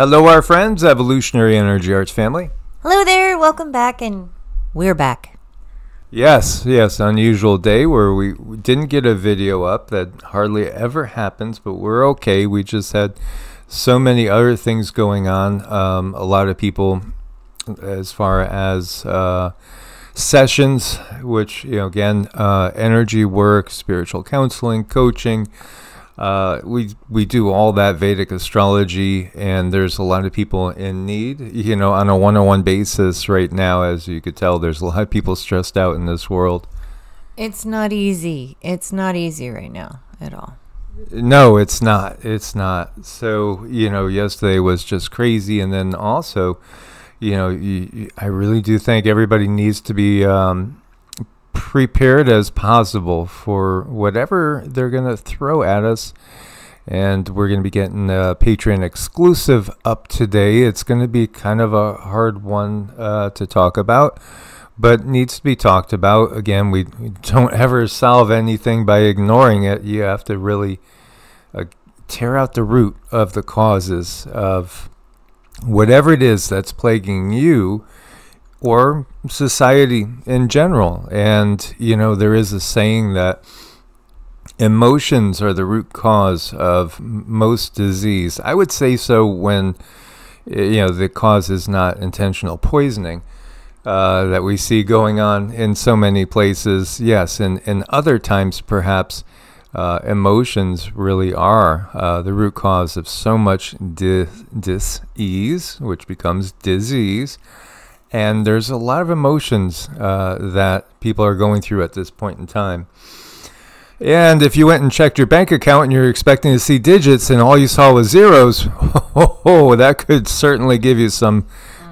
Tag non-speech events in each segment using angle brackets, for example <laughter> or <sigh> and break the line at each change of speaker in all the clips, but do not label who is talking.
Hello, our friends, Evolutionary Energy Arts family.
Hello there, welcome back, and we're back.
Yes, yes, unusual day where we, we didn't get a video up. That hardly ever happens, but we're okay. We just had so many other things going on. Um, a lot of people, as far as uh, sessions, which, you know, again, uh, energy work, spiritual counseling, coaching. Uh, we we do all that Vedic astrology, and there's a lot of people in need. You know, on a one-on-one basis right now, as you could tell, there's a lot of people stressed out in this world.
It's not easy. It's not easy right now at all.
No, it's not. It's not. So you know, yesterday was just crazy, and then also, you know, you, you, I really do think everybody needs to be um, prepared as possible for whatever they're going to throw at us. And we're going to be getting a Patreon exclusive up today. It's going to be kind of a hard one uh, to talk about, but needs to be talked about. Again, we, don't ever solve anything by ignoring it. You have to really uh, tear out the root of the causes of whatever it is that's plaguing you or society in general. And, you know, there is a saying that emotions are the root cause of most disease. I would say so when, you know, the cause is not intentional poisoning. Uh, that we see going on in so many places. Yes, and in other times, perhaps uh, emotions really are uh, the root cause of so much di- dis-ease, which becomes disease. And there's a lot of emotions uh, that people are going through at this point in time. And if you went and checked your bank account and you're expecting to see digits and all you saw was zeros, <laughs> oh, that could certainly give you some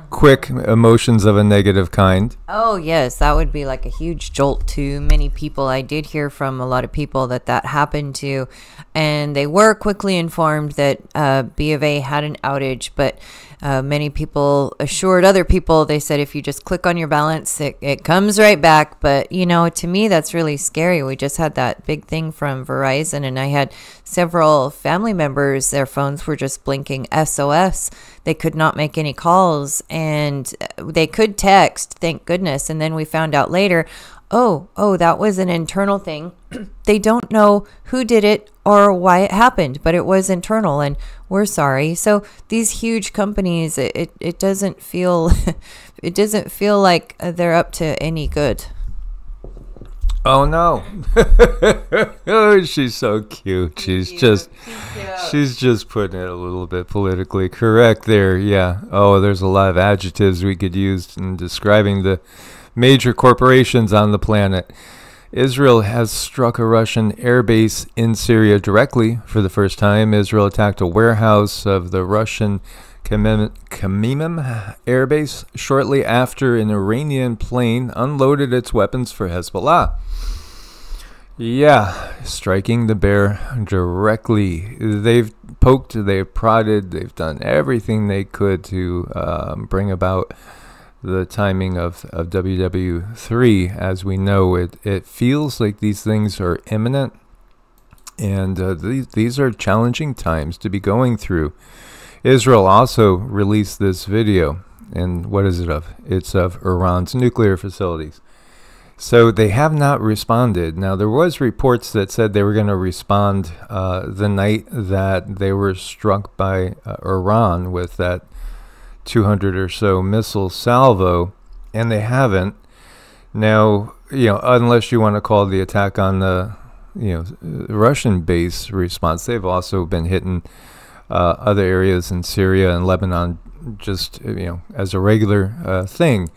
quick emotions of a negative kind.
Oh, yes, that would be like a huge jolt to many people. I did hear from a lot of people that that happened to, and they were quickly informed that uh, B of A had an outage, but uh, many people assured other people, they said if you just click on your balance, it, it comes right back. But, you know, to me, that's really scary. We just had that big thing from Verizon, and I had several family members, their phones were just blinking SOS. They could not make any calls and they could text, thank goodness. And then we found out later, oh, oh, that was an internal thing. <clears throat> they don't know who did it or why it happened, but it was internal and we're sorry. So these huge companies, it, it, it doesn't feel, <laughs> it doesn't feel like they're up to any good.
Oh no. oh, <laughs> she's so cute. She's just she's just putting it a little bit politically correct there. Yeah. Oh, there's a lot of adjectives we could use in describing the major corporations on the planet. Israel has struck a Russian airbase in Syria directly for the first time. Israel attacked a warehouse of the Russian Khmeimim airbase shortly after an Iranian plane unloaded its weapons for Hezbollah. Yeah, striking the bear directly. They've poked, they've prodded, they've done everything they could to um, bring about the timing of, of WW3. As we know, it, it feels like these things are imminent, and uh, these, these are challenging times to be going through. Israel also released this video, and what is it of? It's of Iran's nuclear facilities. So they have not responded. Now there was reports that said they were going to respond uh, the night that they were struck by uh, Iran with that 200 or so missile salvo, and they haven't. Now, you know, unless you want to call the attack on the, you know, Russian base response, they've also been hitting uh, other areas in Syria and Lebanon just, you know, as a regular uh, thing.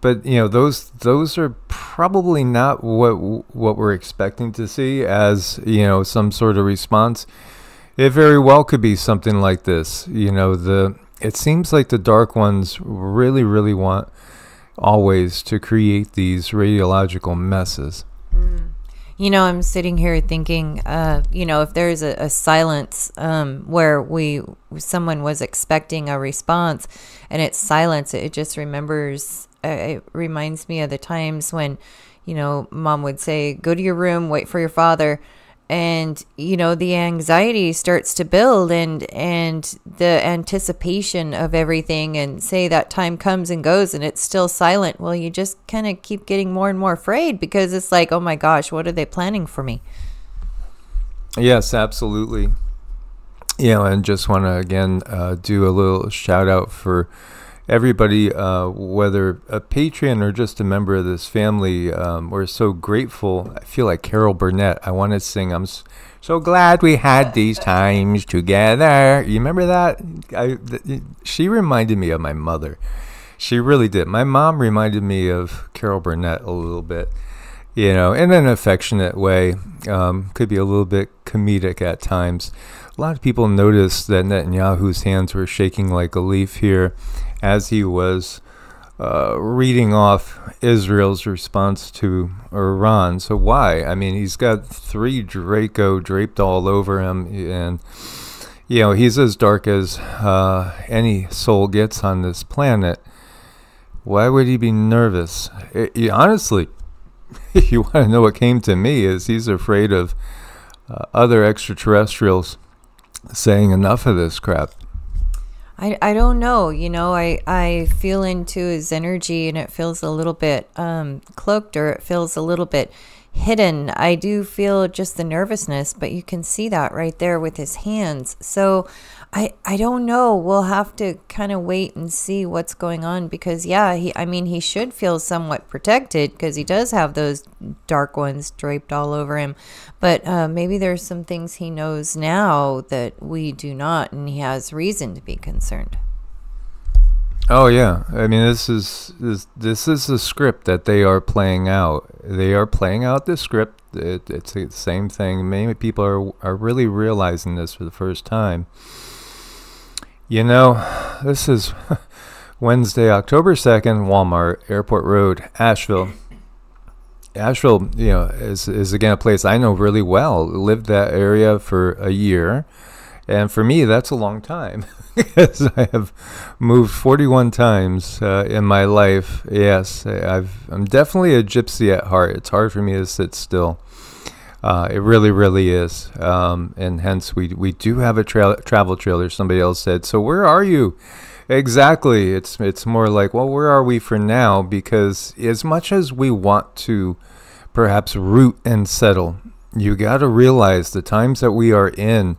But you know, those those are probably not what what we're expecting to see as you know some sort of response. It very well could be something like this. You know, the it seems like the dark ones really, really want always to create these radiological messes.
Mm. You know, I'm sitting here thinking, uh, you know, if there's a, a silence um, where we someone was expecting a response and it's silence, it just remembers. Uh, it reminds me of the times when, you know, mom would say, "Go to your room, wait for your father." And you know the anxiety starts to build and and the anticipation of everything. And say that time comes and goes and it's still silent well you just kind of keep getting more and more afraid because it's like oh my gosh what are they planning for me?
Yes absolutely. Yeah and just want to again uh, do a little shout out for everybody, uh, whether a patron or just a member of this family, um, we're so grateful. I feel like Carol Burnett. I want to sing. I'm so glad we had these times together. You remember that? I, th- she reminded me of my mother. She really did. My mom reminded me of Carol Burnett a little bit, you know, in an affectionate way. Um, could be a little bit comedic at times. A lot of people noticed that Netanyahu's hands were shaking like a leaf here as he was uh, reading off Israel's response to Iran. So why? I mean, he's got three Draco draped all over him, and you know he's as dark as uh, any soul gets on this planet. Why would he be nervous? It, it, honestly, <laughs> you want to know what came to me is he's afraid of uh, other extraterrestrials saying enough of this crap.
I, I don't know. You know, I, I feel into his energy and it feels a little bit um, cloaked or it feels a little bit hidden. I do feel just the nervousness, but you can see that right there with his hands. So I I don't know. We'll have to kind of wait and see what's going on because yeah, he I mean he should feel somewhat protected because he does have those dark ones draped all over him. But uh, maybe there's some things he knows now that we do not, and he has reason to be concerned.
Oh yeah, I mean this is this this is the script that they are playing out. They are playing out this script. It, it's the same thing. Many people are are really realizing this for the first time. You know, this is <laughs> Wednesday, October 2nd, Walmart, Airport Road, Asheville. Asheville, you know, is, is again a place I know really well. Lived that area for a year. And for me, that's a long time <laughs> because I have moved 41 times uh, in my life. Yes, I've, I'm definitely a gypsy at heart. It's hard for me to sit still. Uh, it really, really is. Um, and hence, we, we do have a tra- travel trailer. Somebody else said, So, where are you? Exactly. It's, it's more like, Well, where are we for now? Because as much as we want to perhaps root and settle, you got to realize the times that we are in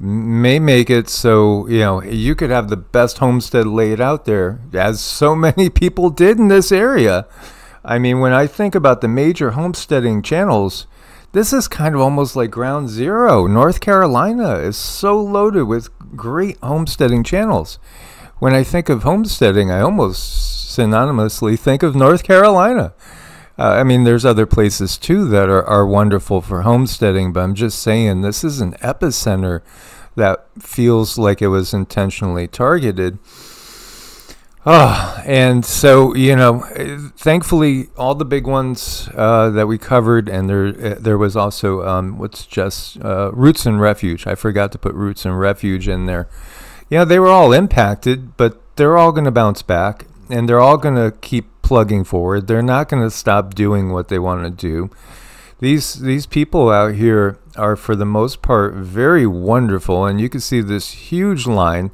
may make it so you know you could have the best homestead laid out there as so <laughs> many people did in this area i mean when i think about the major homesteading channels this is kind of almost like ground zero. North Carolina is so loaded with great homesteading channels. When I think of homesteading, I almost synonymously think of North Carolina. Uh, I mean, there's other places too that are, are wonderful for homesteading, but I'm just saying this is an epicenter that feels like it was intentionally targeted. Oh, and so you know, thankfully, all the big ones uh, that we covered, and there uh, there was also um, what's just uh, Roots and Refuge. I forgot to put Roots and Refuge in there. Yeah, they were all impacted, but they're all going to bounce back, and they're all going to keep plugging forward. They're not going to stop doing what they want to do. These these people out here are, for the most part, very wonderful, and you can see this huge line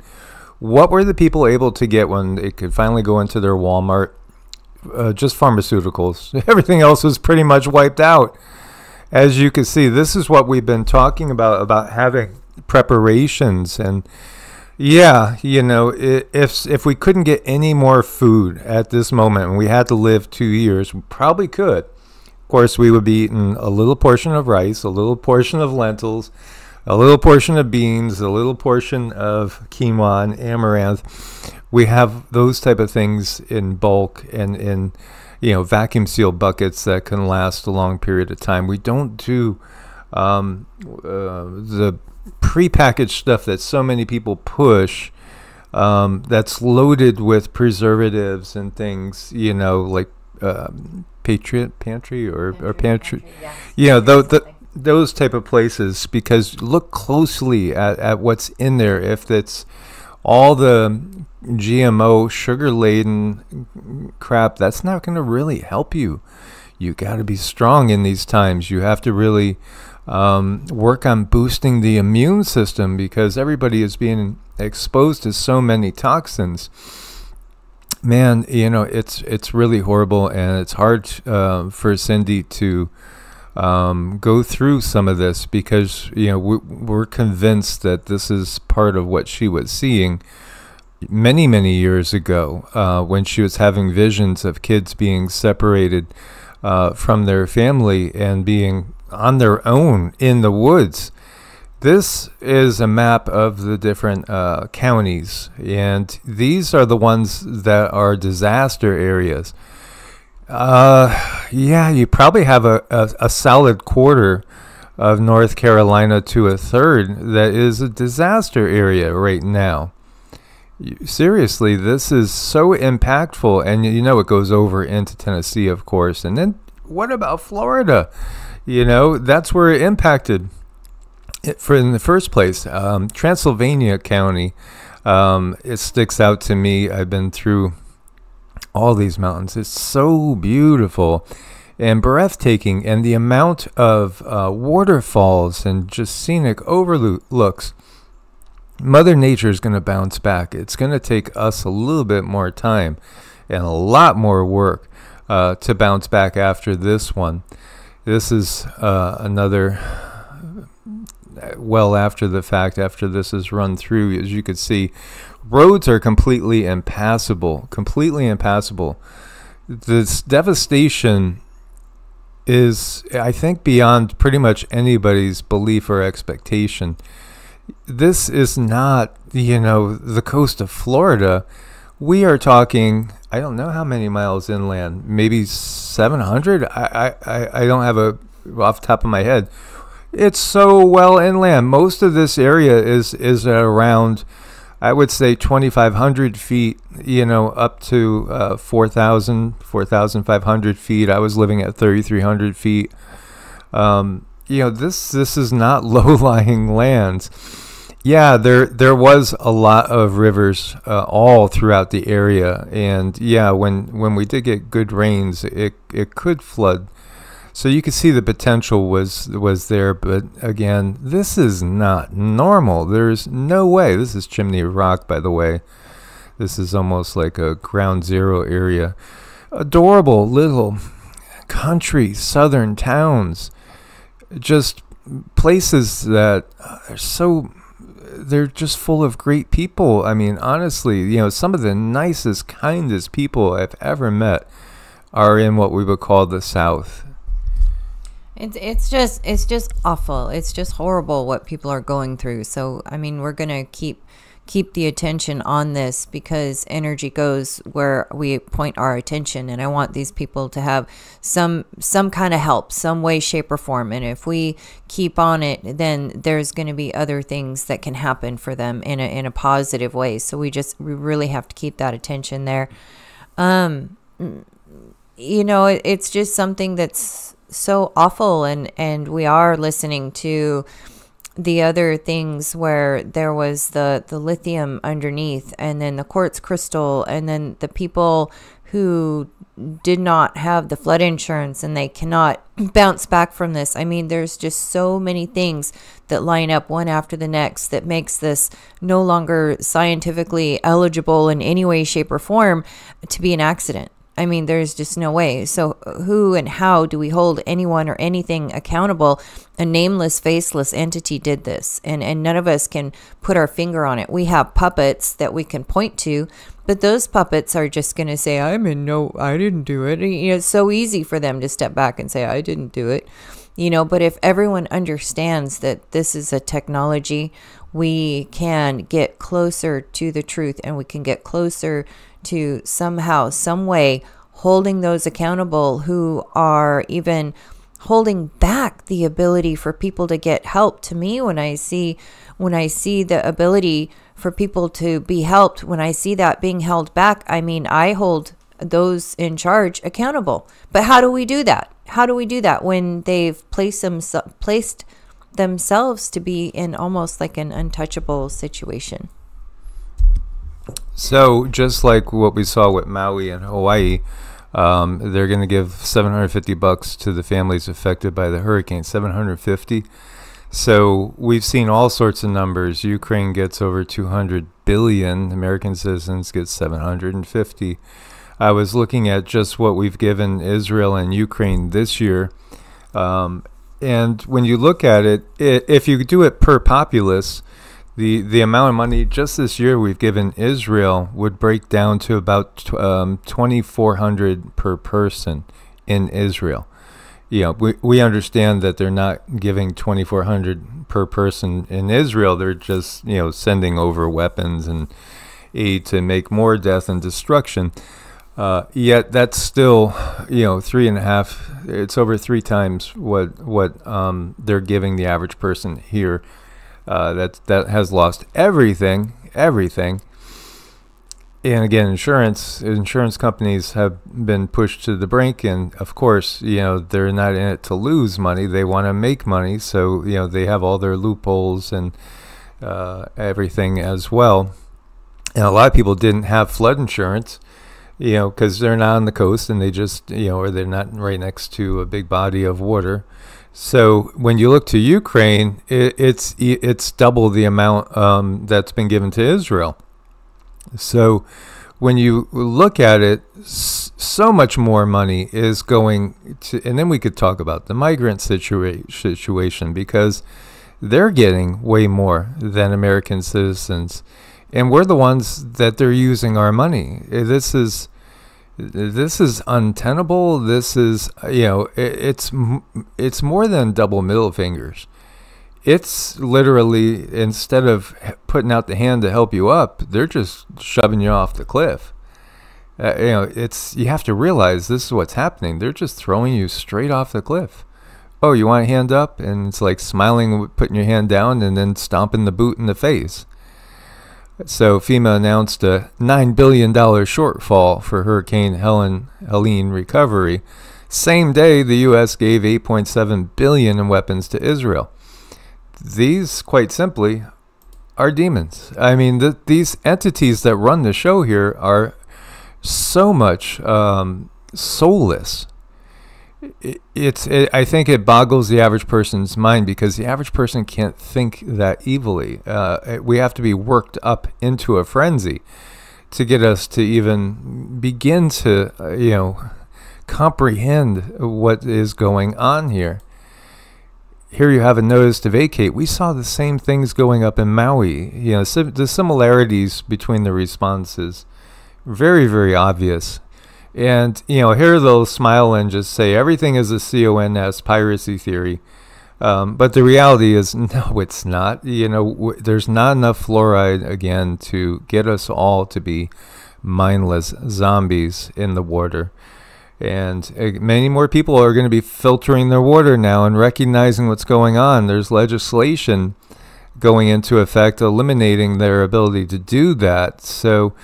what were the people able to get when they could finally go into their Walmart? Uh, just pharmaceuticals. <laughs> Everything else was pretty much wiped out. As you can see, this is what we've been talking about about having preparations and yeah, you know, if if we couldn't get any more food at this moment and we had to live 2 years, we probably could. Of course, we would be eating a little portion of rice, a little portion of lentils, a little portion of beans, a little portion of quinoa and amaranth. We have those type of things in bulk and in you know vacuum sealed buckets that can last a long period of time. We don't do um, uh, the prepackaged stuff that so many people push. Um, that's loaded with preservatives and things, you know, like um, Patriot Pantry or, Pantry, or Pantry. Pantry yes. You know, those type of places because look closely at, at what's in there. If it's all the GMO sugar laden crap, that's not going to really help you. You got to be strong in these times. You have to really um, work on boosting the immune system because everybody is being exposed to so many toxins. Man, you know it's it's really horrible, and it's hard uh, for Cindy to um, go through some of this because you know we, we're convinced that this is part of what she was seeing many many years ago uh, when she was having visions of kids being separated uh, from their family and being on their own in the woods. This is a map of the different uh, counties, and these are the ones that are disaster areas. Uh, yeah, you probably have a, a, a, solid quarter of North Carolina to a third that is a disaster area right now. Seriously, this is so impactful, and you know it goes over into Tennessee, of course. And then what about Florida? You know, that's where it impacted. It, for in the first place, um, Transylvania County, um, it sticks out to me. I've been through all these mountains. It's so beautiful and breathtaking, and the amount of uh, waterfalls and just scenic overlooks. Mother Nature is going to bounce back. It's going to take us a little bit more time and a lot more work uh, to bounce back after this one. This is uh, another well after the fact, after this is run through, as you could see, roads are completely impassable, completely impassable. This devastation is, I think, beyond pretty much anybody's belief or expectation. This is not, you know, the coast of Florida. We are talking, I don't know how many miles inland, maybe 700. I, I, I don't have a off top of my head. It's so well inland. Most of this area is is around I would say 2,500 feet, you know, up to uh, 4,000, 4,500 feet. I was living at 3,300 feet. Um, you know, this this is not <laughs> low-lying lands. Yeah, there there was a lot of rivers uh, all throughout the area, and yeah, when when we did get good rains, it it could flood so you could see the potential was was there, but again, this is not normal. There's no way. This is Chimney Rock, by the way. This is almost like a ground zero area. Adorable little country southern towns. Just places that are so they're just full of great people. I mean, honestly, you know, some of the nicest, kindest people I've ever met are in what we would call the South.
It's it's just it's just awful. It's just horrible what people are going through. So I mean, we're gonna keep keep the attention on this because energy goes where we point our attention. And I want these people to have some some kind of help some way shape or form. And if we keep on it then there's going to be other things that can happen for them in a in a positive way. So we just we really have to keep that attention there. Um you know it, it's just something that's so awful. And and we are listening to the other things where there was the the lithium underneath and then the quartz crystal and then the people who did not have the flood insurance and they cannot <clears throat> bounce back from this. I mean, there's just so many things that line up one after the next that makes this no longer scientifically eligible in any way, shape, or form to be an accident. I mean, there's just no way. So, uh, who and how do we hold anyone or anything accountable? A nameless, faceless entity did this, and, and none of us can put our finger on it. We have puppets that we can point to, but those puppets are just going to say, I'm in no, I didn't do it. You know, it's so easy for them to step back and say, I didn't do it. You know, but if everyone understands that this is a technology, we can get closer to the truth and we can get closer to somehow, some way, holding those accountable who are even holding back the ability for people to get help. To me when i see when i see the ability for people to be helped when i see that being held back i mean i hold those in charge accountable. But how do we do that? How do we do that when they've placed them placed themselves to be in almost like an untouchable situation
so, just like what we saw with Maui and Hawaii, Um, they're going to give 750 bucks to the families affected by the hurricane. 750. So we've seen all sorts of numbers. Ukraine gets over 200 billion. American citizens get 750. I was looking at just what we've given Israel and Ukraine this year. Um, and when you look at it, it, if you do it per populace, the, the amount of money just this year we've given Israel would break down to about um, 2,400 per person in Israel. You know, we, we understand that they're not giving 2,400 per person in Israel. They're just, you know, sending over weapons and aid to make more death and destruction. Uh, yet that's still, you know, three and a half. It's over three times what what um, they're giving the average person here. Uh, that that has lost everything, everything. And again, insurance insurance companies have been pushed to the brink, and of course, you know they're not in it to lose money. They want to make money, so you know they have all their loopholes and uh, everything as well. And a lot of people didn't have flood insurance you know, because they're not on the coast and they just, you know, or they're not right next to a big body of water. So when you look to Ukraine, it, it's it's double the amount um, that's been given to Israel. So when you look at it, so much more money is going to, and then we could talk about the migrant situa- situation because they're getting way more than American citizens and we're the ones that they're using our money. Eh, this is this is untenable. This is you know it, it's it's more than double middle fingers. It's literally instead of putting out the hand to help you up, they're just shoving you off the cliff. Uh, you know, it's you have to realize this is what's happening. They're just throwing you straight off the cliff. Oh, you want a hand up? And it's like smiling, putting your hand down, and then stomping the boot in the face. So FEMA announced a $9 billion shortfall for Hurricane Helen, Helene recovery. Same day, the U.S. gave 8.7 billion in weapons to Israel. These, quite simply, are demons. I mean, the, these entities that run the show here are so much um, soulless it's it, I think it boggles the average person's mind because the average person can't think that evilly. Uh, we have to be worked up into a frenzy to get us to even begin to uh, you know comprehend what is going on here. Here you have a notice to vacate. We saw the same things going up in Maui. You know, the similarities between the responses very very obvious and, you know, here they'll smile and just say everything is a CONS piracy theory. Um, but the reality is, <laughs> no, it's not. You know, there's not enough fluoride, again, to get us all to be mindless zombies in the water. And uh, many more people are going to be filtering their water now and recognizing what's going on. There's legislation going into effect eliminating their ability to do that. So,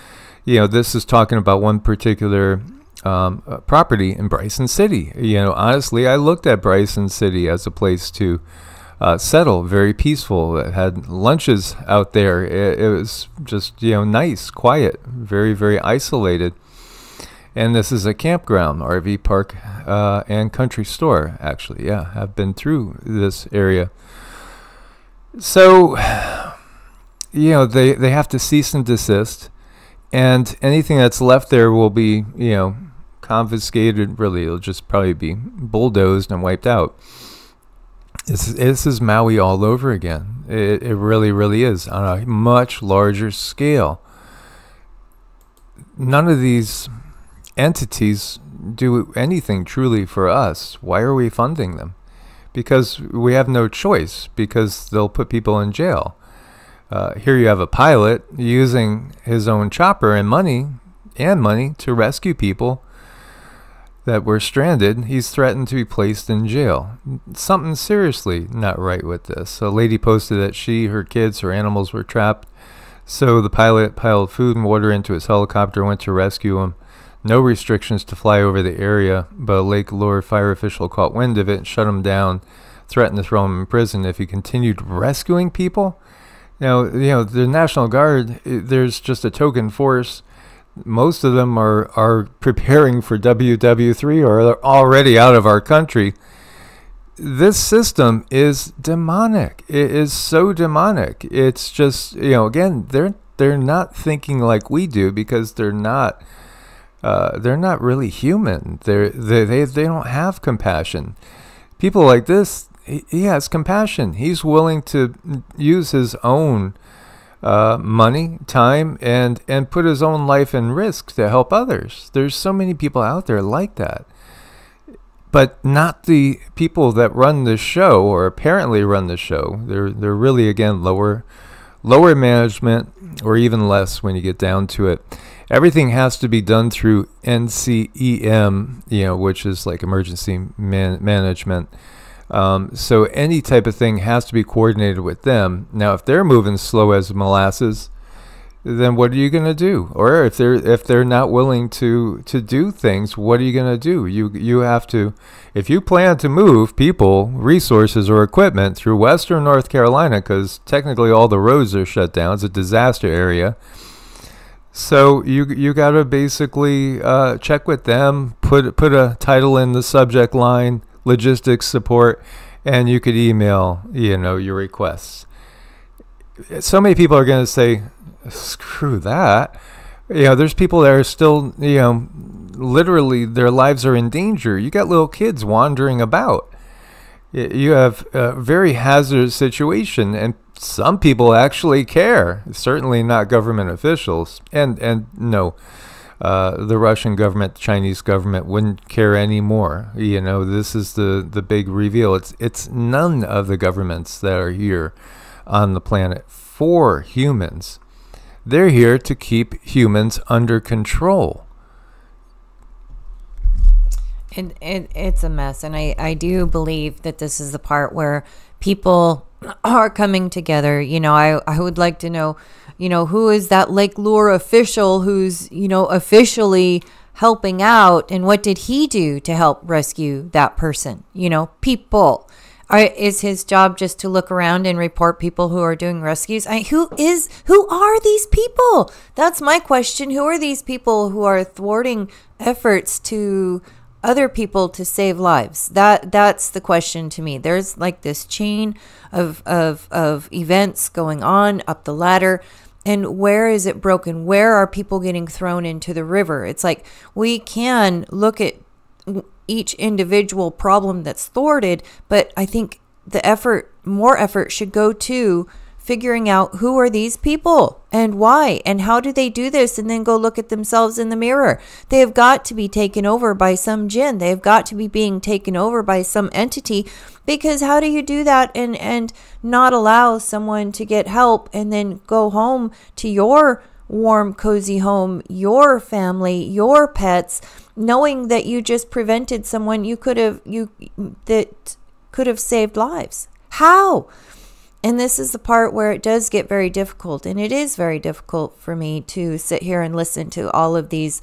you know, this is talking about one particular um, uh, property in Bryson City. You know, honestly, I looked at Bryson City as a place to uh, settle, very peaceful. It had lunches out there. It, it, was just, you know, nice, quiet, very, very isolated. And this is a campground, RV park, uh, and country store, actually. Yeah, I've been through this area. So, you know, they, they have to cease and desist and anything that's left there will be, you know, confiscated. Really, it'll just probably be bulldozed and wiped out. This, this is Maui all over again. It, it really, really is on a much larger scale. None of these entities do anything truly for us. Why are we funding them? Because we have no choice, because they'll put people in jail. Uh, here you have a pilot using his own chopper and money and money to rescue people that were stranded, he's threatened to be placed in jail. Something seriously not right with this. A lady posted that she, her kids, her animals were trapped. So the pilot piled food and water into his helicopter, went to rescue him. No restrictions to fly over the area, but a Lake Lure fire official caught wind of it and shut him down, threatened to throw him in prison if he continued rescuing people. Now, you know, the National Guard, there's just a token force most of them are are preparing for WW3 or are already out of our country. This system is demonic. It is so demonic. It's just you know again they're they're not thinking like we do because they're not uh, they're not really human. They're, they they they don't have compassion. People like this, he, he has compassion. He's willing to use his own uh, money, time, and and put his own life in risk to help others. There's so many people out there like that, but not the people that run the show or apparently run the show. They're they're really again lower lower management or even less when you get down to it. Everything has to be done through NCEM, you know, which is like emergency man- management. Um, so any type of thing has to be coordinated with them. Now, if they're moving slow as molasses, then what are you going to do? Or if they're if they're not willing to to do things, what are you going to do? You you have to if you plan to move people, resources or equipment through western North Carolina cuz technically all the roads are shut down. It's a disaster area. So you you got to basically uh, check with them, put put a title in the subject line, logistics support, and you could email you know your requests. So many people are going to say, screw that. You know, there's people that are still, you know, literally their lives are in danger. You got little kids wandering about. You have a very hazardous situation, and some people actually care. Certainly not government officials, and and no, uh, the Russian government, the Chinese government wouldn't care anymore. You know, this is the the big reveal. It's it's none of the governments that are here on the planet for humans they're here to keep humans under control.
It, it, it's a mess. And I, I do believe that this is the part where people <clears throat> are coming together. You know, I, I would like to know, you know, who is that Lake Lure official who's, you know, officially helping out and what did he do to help rescue that person? You know, people. Are, is his job just to look around and report people who are doing rescues? I, who is who are these people? That's my question. Who are these people who are thwarting efforts to other people to save lives? That that's the question to me. There's like this chain of of of events going on up the ladder and where is it broken? Where are people getting thrown into the river? It's like we can look at each individual problem that's thwarted, but I think the effort, more effort, should go to figuring out who are these people and why and how do they do this and then go look at themselves in the mirror. They have got to be taken over by some jinn. They have got to be being taken over by some entity because how do you do that and and not allow someone to get help and then go home to your warm cozy home, your family, your pets knowing that you just prevented someone you could have you that could have saved lives how and this is the part where it does get very difficult and it is very difficult for me to sit here and listen to all of these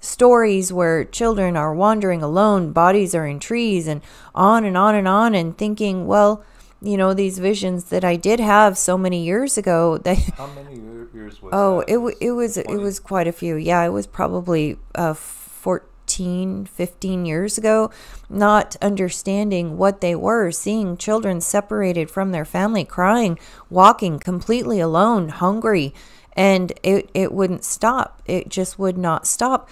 stories where children are wandering alone bodies are in trees and on and on and on and thinking well you know these visions that I did have so many years ago <laughs> that
how many years was
oh
that?
it, it was 20? it was quite a few yeah it was probably uh 14 15, 15 years ago, not understanding what they were, seeing children separated from their family, crying, walking completely alone, hungry, and it, it wouldn't stop. It just would not stop.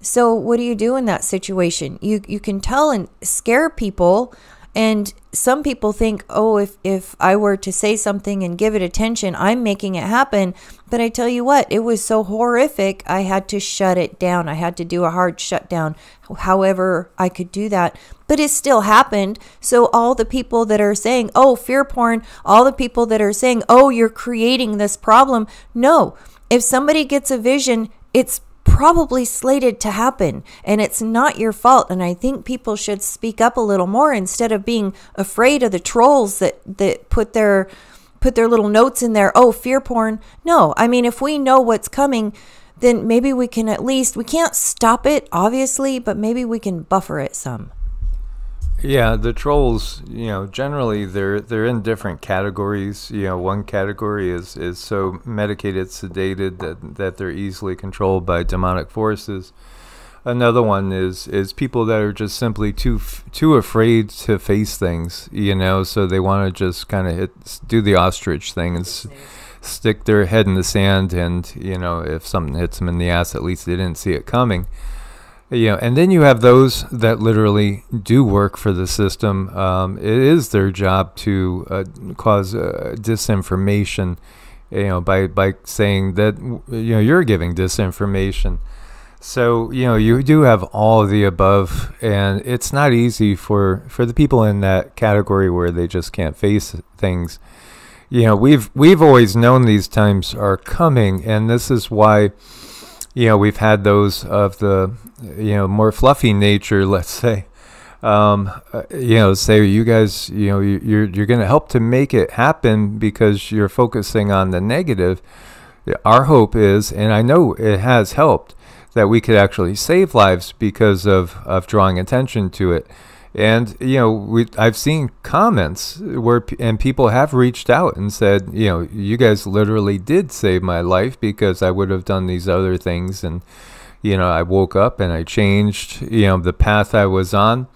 So what do you do in that situation? You you can tell and scare people and some people think, oh, if, if I were to say something and give it attention, I'm making it happen. But I tell you what, it was so horrific, I had to shut it down. I had to do a hard shutdown, however, I could do that. But it still happened. So, all the people that are saying, oh, fear porn, all the people that are saying, oh, you're creating this problem, no. If somebody gets a vision, it's probably slated to happen and it's not your fault and i think people should speak up a little more instead of being afraid of the trolls that that put their put their little notes in there oh fear porn. No i mean if we know what's coming then maybe we can at least we can't stop it obviously but maybe we can buffer it some
Yeah, the trolls, you know, generally they're they're in different categories. You know, one category is is so medicated, sedated that that they're easily controlled by demonic forces. Another one is is people that are just simply too too afraid to face things, you know, so they want to just kind of hit do the ostrich thing and stick their head in the sand and, you know, if something hits them in the ass, at least they didn't see it coming. You know, and then you have those that literally do work for the system. Um, it is their job to uh, cause uh, disinformation, you know, by by saying that you know you're giving disinformation. So you know you do have all of the above, and it's not easy for for the people in that category where they just can't face things. You know, we've we've always known these times are coming, and this is why you know we've had those of the you know more fluffy nature <laughs> let's say. Um, uh, you know say you guys you know you- you're you're going to help to make it happen because you're focusing on the negative. Our hope is and i know it has helped that we could actually save lives because of of drawing attention to it. And you know we i've seen comments where and people have reached out and said you know you guys literally did save my life because i would have done these other things. And you know i woke up and i changed you know the path i was on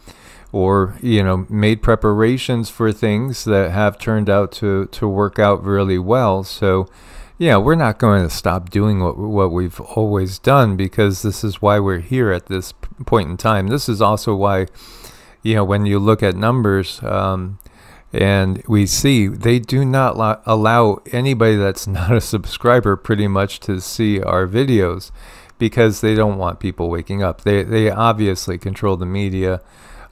or you know made preparations for things that have turned out to to work out really well. So yeah we're not going to stop doing what what we've always done because this is why we're here at this point in time. This is also why you know when you look at numbers um, and we see they do not lo- allow anybody that's <laughs> not a subscriber pretty much to see our videos because they don't want people waking up. They they obviously control the media.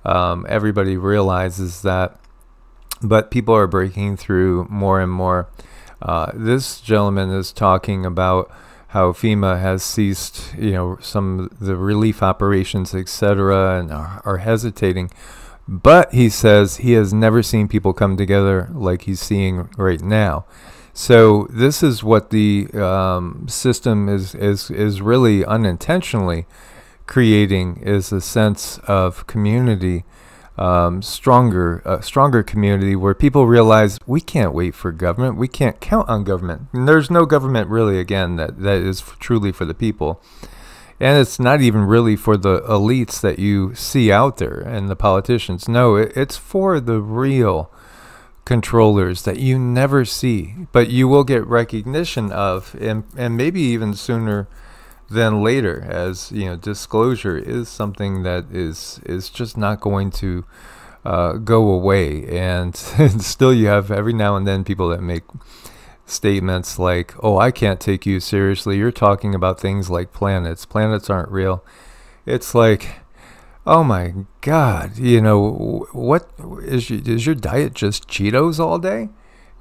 Um, everybody realizes that, but people are breaking through more and more. Uh, this gentleman is talking about how FEMA has ceased, you know, some of the relief operations, etc., and are, are hesitating. But he says he has never seen people come together like he's seeing right now. So this is what the um, system is is is really unintentionally creating is a sense of community, um, stronger uh, stronger community where people realize we can't wait for government, we can't count on government. And there's no government really again that that is truly for the people. And it's not even really for the elites that you see out there and the politicians. No, it, it's for the real controllers that you never see, but you will get recognition of, and, and maybe even sooner than later, as you know, disclosure is something that is is just not going to uh, go away. And <laughs> still, you have every now and then people that make statements like, "Oh, I can't take you seriously. You're talking about things like planets. Planets aren't real." It's like, oh my god, you know, what is your, is your diet just Cheetos all day?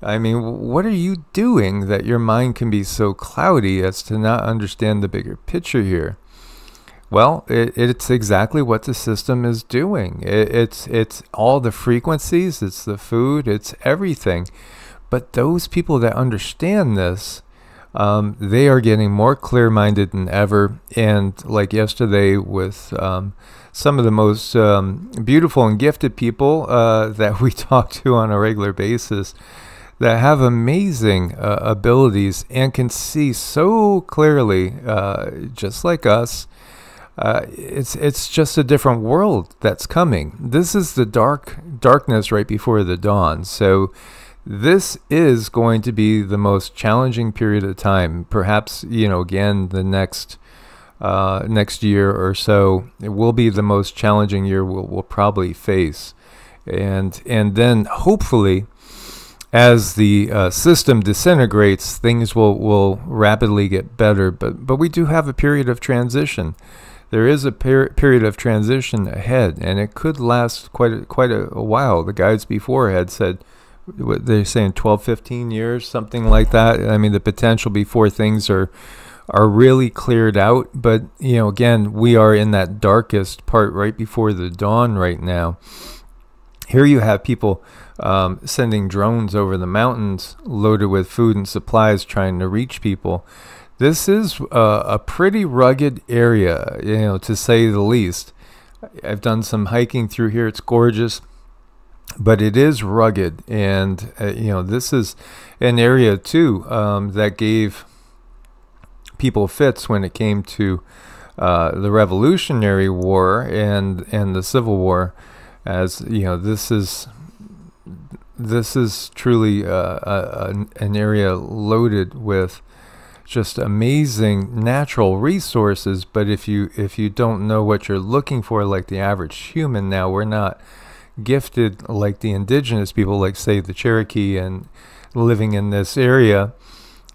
I mean, what are you doing that your mind can be so cloudy as to not understand the bigger picture here? Well, it, it's exactly what the system is doing. It, it's it's all the frequencies, it's the food, it's everything. But those people that understand this, um, they are getting more clear-minded than ever. And like yesterday, with um, some of the most um, beautiful and gifted people uh, <laughs> that we talk to on a regular basis, that have amazing uh, abilities and can see so clearly, uh, just like us. Uh, it's it's just a different world that's coming. This is the dark darkness right before the dawn. So this is going to be the most challenging period of time. Perhaps you know again the next uh, next year or so it will be the most challenging year we'll, we'll probably face, and and then hopefully as the uh, system disintegrates, things will, will rapidly get better. But but we do have a period of transition. There is a per- period of transition ahead, and it could last quite a, quite a, a while. The guides before had said they're saying 12, 15 years, something like that. I mean, the potential before things are are really cleared out. But you know, again, we are in that darkest part right before the dawn right now. Here you have people um, sending drones over the mountains loaded with food and supplies trying to reach people. This is uh, a pretty rugged area, you know, to say the least. I've done some hiking through here. It's gorgeous, but it is rugged, and uh, you know this is an area too um, that gave people fits when it came to uh, the Revolutionary War and and the Civil War, as you know this is this is truly uh, a, an area loaded with just amazing natural resources. But if you if you don't know what you're looking for like the average human now we're not gifted like the indigenous people like say the Cherokee and living in this area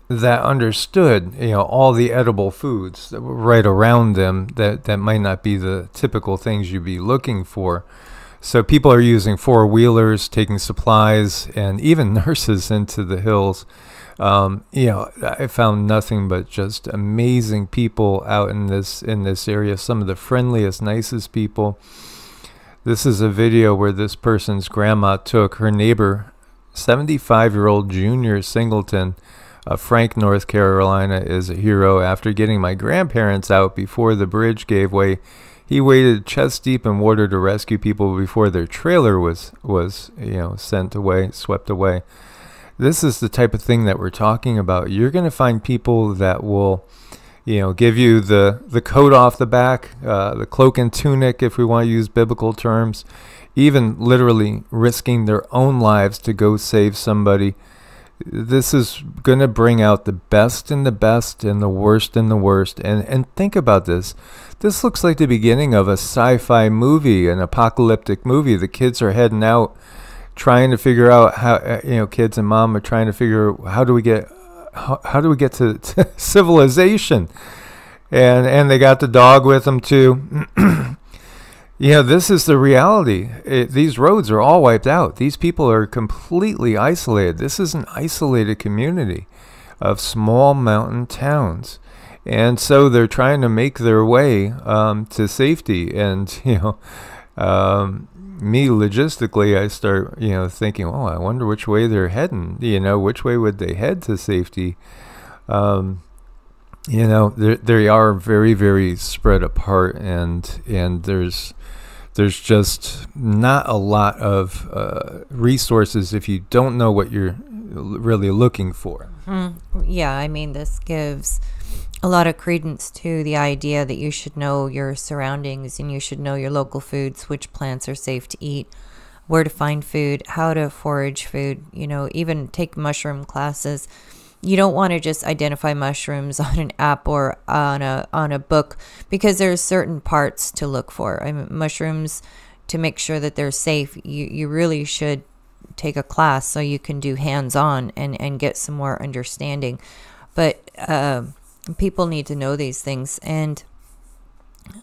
that understood you know all the edible foods that were right around them that that might not be the typical things you'd be looking for so people are using four wheelers taking supplies and even <laughs> nurses into the hills um, you know, I found nothing but just amazing people out in this in this area. Some of the friendliest, nicest people. This is a video where this person's grandma took her neighbor, 75-year-old Junior Singleton, uh, Frank, North Carolina, is a hero. After getting my grandparents out before the bridge gave way, he waded chest deep in water to rescue people before their trailer was was you know sent away, swept away this is the type of thing that we're talking about. You're going to find people that will, you know, give you the the coat off the back, uh, the cloak and tunic, if we want to use biblical terms, even literally risking their own lives to go save somebody. This is going to bring out the best in the best and the worst in the worst. And and think about this. This looks like the beginning of a sci-fi movie, an apocalyptic movie. The kids are heading out trying to figure out how uh, you know kids and mom are trying to figure how do we get how, how do we get to, <laughs> to civilization and and they got the dog with them too <clears throat> know this is the reality. It, these roads are all wiped out. These people are completely isolated. This is an isolated community of small mountain towns. And so they're trying to make their way um, to safety. And <laughs> you know um, me logistically, I start, you know, thinking, oh, I wonder which way they're heading. You know, which way would they head to safety? Um, you know, they are very, very spread apart, and and there's there's just not a lot of uh, resources if you don't know what you're really looking for.
Mm, yeah, I mean, this gives a lot of credence to the idea that you should know your surroundings and you should know your local foods, which plants are safe to eat, where to find food, how to forage food, you know, even take mushroom classes. You don't want to just identify mushrooms <laughs> on an app or on a on a book because there's certain parts to look for. I mean, mushrooms to make sure that they're safe, you, you really should take a class so you can do hands-on and, and get some more understanding. But uh, people need to know these things. And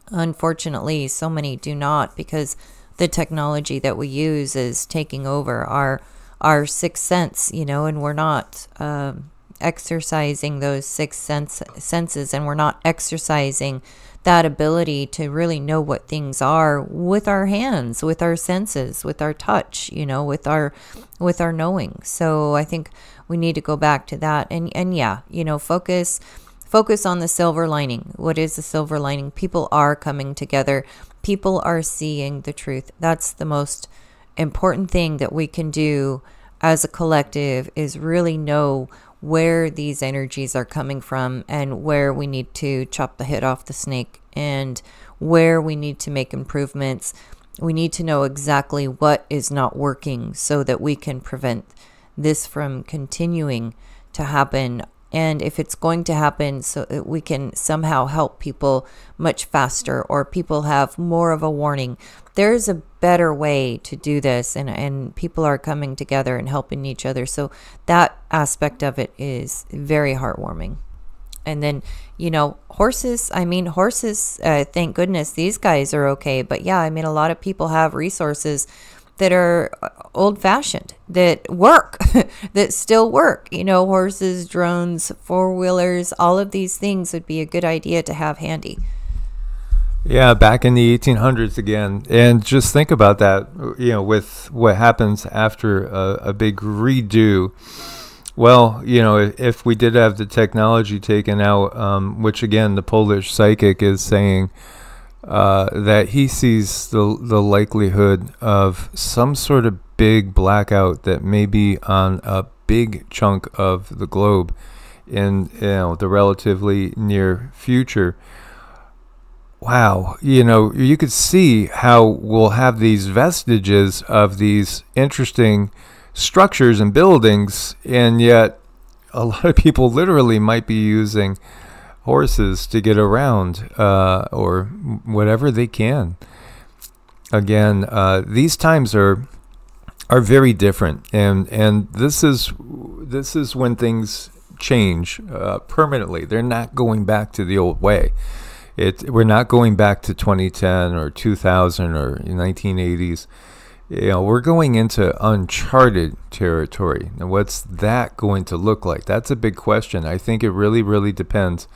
unfortunately, so many do not because the technology that we use is taking over our our sixth sense, you know, and we're not um, exercising those six sense, senses and we're not exercising that ability to really know what things are with our hands, with our senses, with our touch, you know, with our with our knowing. So I think we need to go back to that and and yeah, you know, focus focus on the silver lining. What is the silver lining? People are coming together. People are seeing the truth. That's the most important thing that we can do as a collective is really know where these energies are coming from and where we need to chop the head off the snake and where we need to make improvements. We need to know exactly what is not working so that we can prevent this from continuing to happen and if it's going to happen so that we can somehow help people much faster or people have more of a warning there's a better way to do this. And, and people are coming together and helping each other. So that aspect of it is very heartwarming. And then you know horses i mean horses uh, thank goodness these guys are okay. But yeah i mean a lot of people have resources that are old fashioned that work <laughs> that still work. You know horses drones four wheelers all of these things would be a good idea to have handy.
Yeah back in the 1800s again. And just think about that you know with what happens after a, a big redo. Well you know if we did have the technology taken out um, which again the polish psychic is saying uh, that he sees the the likelihood of some sort of big blackout that may be on a big chunk of the globe in you know the relatively near future. Wow, you know, you could see how we'll have these vestiges of these interesting structures and buildings, and yet a lot of people literally might be using horses to get around uh, or whatever they can. Again, uh, these times are are very different, and and this is this is when things change uh, permanently. They're not going back to the old way. It we're not going back to 2010 or 2000 or 1980s. You know, we're going into uncharted territory. And what's that going to look like? That's a big question. I think it really, really depends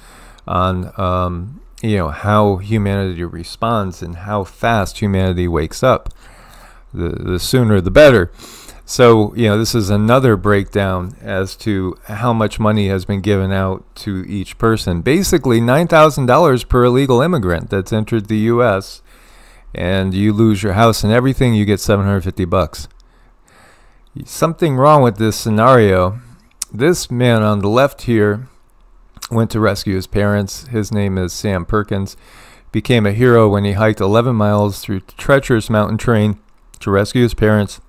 on um, you know how humanity responds and how fast humanity wakes up. The the sooner the better. So you know this is another breakdown as to how much money has been given out to each person. Basically, nine thousand dollars per illegal immigrant that's entered the U.S. and you lose your house and everything, you get seven hundred fifty bucks. Something wrong with this scenario. This man on the left here went to rescue his parents. His name is Sam Perkins. Became a hero when he hiked 11 miles through treacherous mountain terrain to rescue his parents,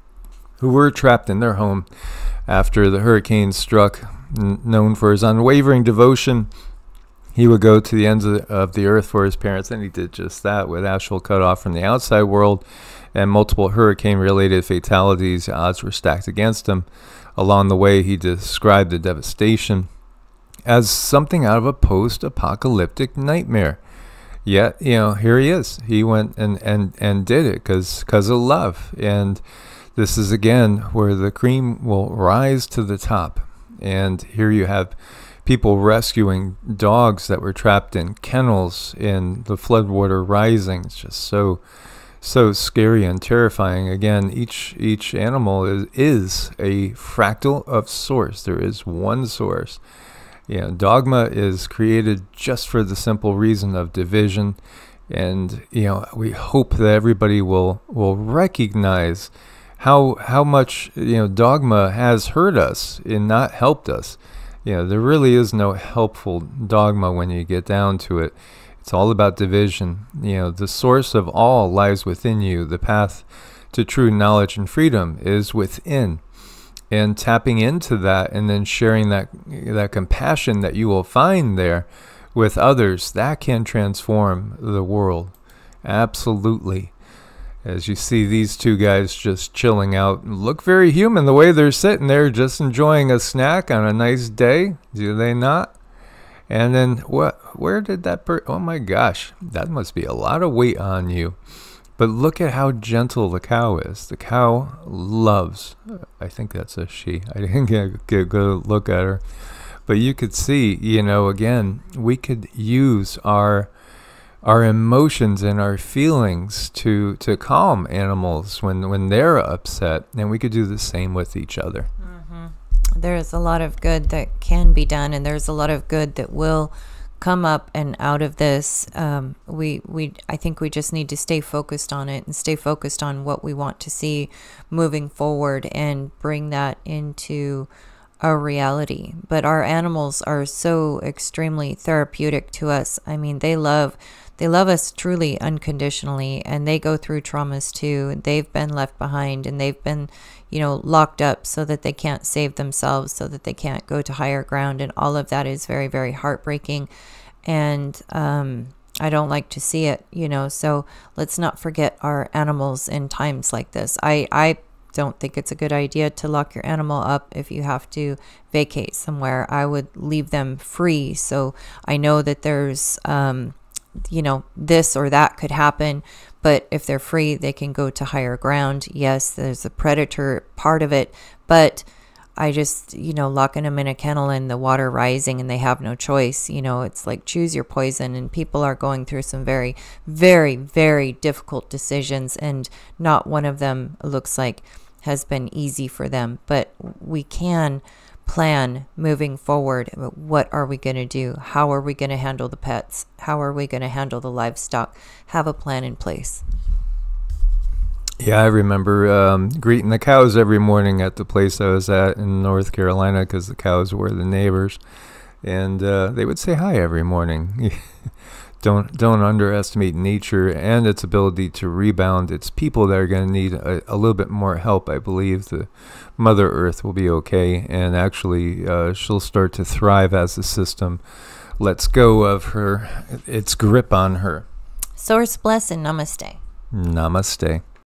who were trapped in their home after the hurricane struck. N- known for his unwavering devotion, he would go to the ends of the, of the earth for his parents, and he did just that with Asheville cut off from the outside world and multiple hurricane related fatalities. Odds were stacked against him. Along the way, he described the devastation as something out of a post apocalyptic nightmare. Yet, you know, here he is. He went and, and, and did it because because of love. And this is again where the cream will rise to the top. And here you have people rescuing dogs that were trapped in kennels in the floodwater rising. It's just so so scary and terrifying. Again, each each animal is is a fractal of source. There is one source. Know, dogma is created just for the simple reason of division, and you know we hope that everybody will will recognize how how much you know dogma has hurt us and not helped us. You know, there really is no helpful dogma when you get down to it. It's all about division. You know, the source of all lies within you. The path to true knowledge and freedom is within and tapping into that and then sharing that that compassion that you will find there with others that can transform the world. Absolutely. As you see these two guys just chilling out look very human the way they're sitting there just enjoying a snack on a nice day do they not? And then what where did that per- oh my gosh that must be a lot of weight on you but look at how gentle the cow is. The cow loves. I think that's a she. <laughs> I didn't get, get a good look at her. But you could see, you know, again, we could use our our emotions and our feelings to to calm animals when when they're upset, and we could do the same with each other.
Mm-hmm. There's a lot of good that can be done, and there's a lot of good that will come up and out of this um, we we I think we just need to stay focused on it and stay focused on what we want to see moving forward and bring that into our reality. But our animals are so extremely therapeutic to us. I mean they love they love us truly unconditionally and they go through traumas too. They've been left behind and they've been you know, locked up so that they can't save themselves, so that they can't go to higher ground. And all of that is very, very heartbreaking. And um, I don't like to see it, you know. So let's not forget our animals in times like this. I, I don't think it's a good idea to lock your animal up if you have to vacate somewhere. I would leave them free. So I know that there's, um, you know, this or that could happen but if they're free, they can go to higher ground. Yes, there's a predator part of it, but I just, you know, locking them in a kennel and the water rising and they have no choice. You know, it's like choose your poison. And people are going through some very, very, very difficult decisions. And not one of them looks like has been easy for them. But we can plan moving forward. What are we going to do? How are we going to handle the pets? How are we going to handle the livestock? Have a plan in place.
Yeah, I remember um, greeting the cows every morning at the place I was at in North Carolina because the cows were the neighbors, and uh, they would say hi every morning. <laughs> don't don't underestimate nature and its ability to rebound. It's people that are going to need a, a, little bit more help. I believe the Mother Earth will be okay, and actually, uh, she'll start to thrive as the system lets go of her its grip on her.
Source bless and namaste.
Namaste.